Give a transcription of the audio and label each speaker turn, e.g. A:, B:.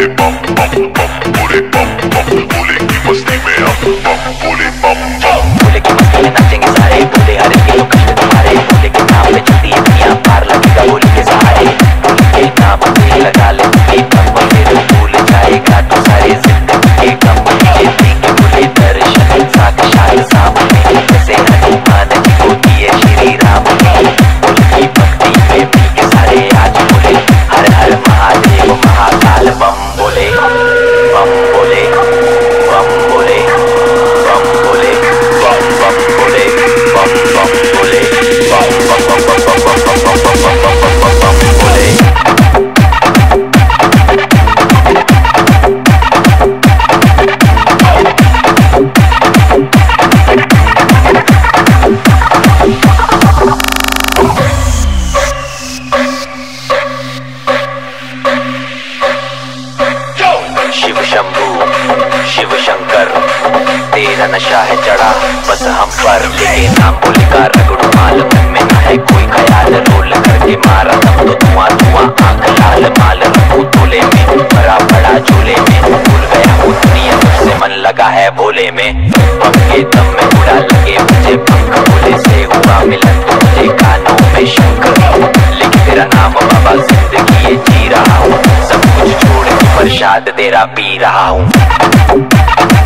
A: बोले बम बम बम बोले बम बम बोले की मस्ती में हम बम बोले बम
B: बम बोले की मस्ती में शंभू, शिव शंकर। तेरा नशा है चढ़ा बस हम पर। लेकिन हम भूल का रगड़ माल, मन में है कोई ख्याल। रोल करके मारा, तब तो धुआँ धुआँ, आँख लाल माल रखू में झूले में। भूल गया हूँ दुनिया मन लगा है भोले में। पंखे दम में उड़ा लगे मुझे पंख भोले से हुआ मिलन तो मुझे प्रसाद तेरा पी रहा हूँ